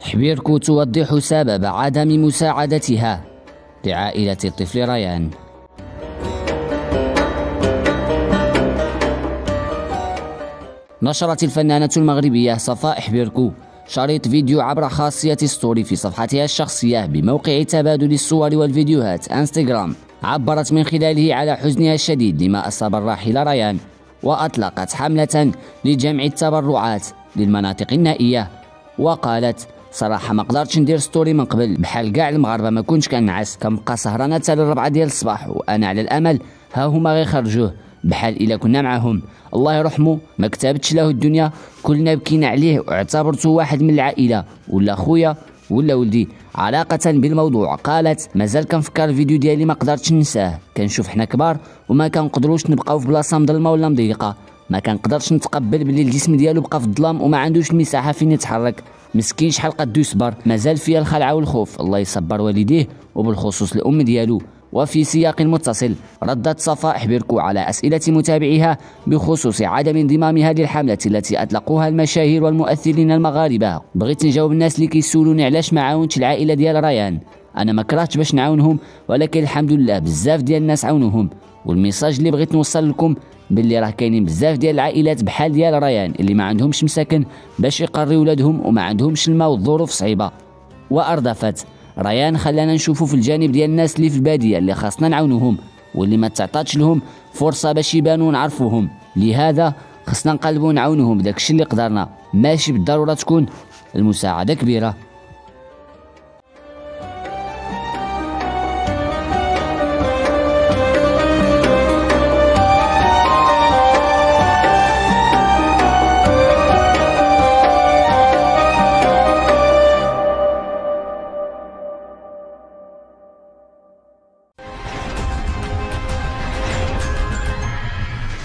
حبيركو توضح سبب عدم مساعدتها لعائلة الطفل ريان. نشرت الفنانة المغربية صفاء حبيركو شريط فيديو عبر خاصية story في صفحتها الشخصية بموقع تبادل الصور والفيديوهات انستغرام. عبرت من خلاله على حزنها الشديد لما أصاب الراحل ريان وأطلقت حملة لجمع التبرعات للمناطق النائية. وقالت صراحة ما قدرتش ندير ستوري من قبل بحال كاع المغاربة ما كنتش كنعس كنبقى سهرانة حتى للربعة ديال الصباح وأنا على الأمل ها هما غيخرجوه بحال إلا كنا معاهم. الله يرحمه ما كتبتش له الدنيا كلنا بكينا عليه واعتبرته واحد من العائلة. ولا خويا ولا ولدي. علاقة بالموضوع. قالت مازال كنفكر الفيديو ديالي ما قدرتش ننساه. كنشوف حنا كبار وما كنقدروش نبقاو في بلاصة مظلمة ولا مضيقة ما كنقدرش نتقبل بلي الجسم ديالو بقى في الظلام وما عندوش المساحة فين يتحرك. مسكين شحال قدو يصبر. مازال فيها الخلعة والخوف. الله يصبر والديه وبالخصوص الأم ديالو. وفي سياق متصل ردت صفاء حبيركو على أسئلة متابعيها بخصوص عدم انضمامها للحملة التي أطلقوها المشاهير والمؤثرين المغاربة. بغيت نجاوب الناس اللي كيسولوني علاش ما عاونتش العائلة ديال ريان. أنا ما كرهتش باش نعاونهم ولكن الحمد لله بزاف ديال الناس عاونوهم. والميساج اللي بغيت نوصل لكم باللي راه كاينين بزاف ديال العائلات بحال ديال ريان اللي ما عندهمش مساكن باش يقري ولادهم وما عندهمش الماء والظروف صعيبة. وأردفت ريان خلانا نشوفوا في الجانب ديال الناس اللي في البادية اللي خاصنا نعاونوهم واللي ما تعطاتش لهم فرصة باش يبانوا نعرفوهم لهذا خصنا نقلبوا نعاونوهم بداكشي اللي قدرنا. ماشي بالضرورة تكون المساعدة كبيرة.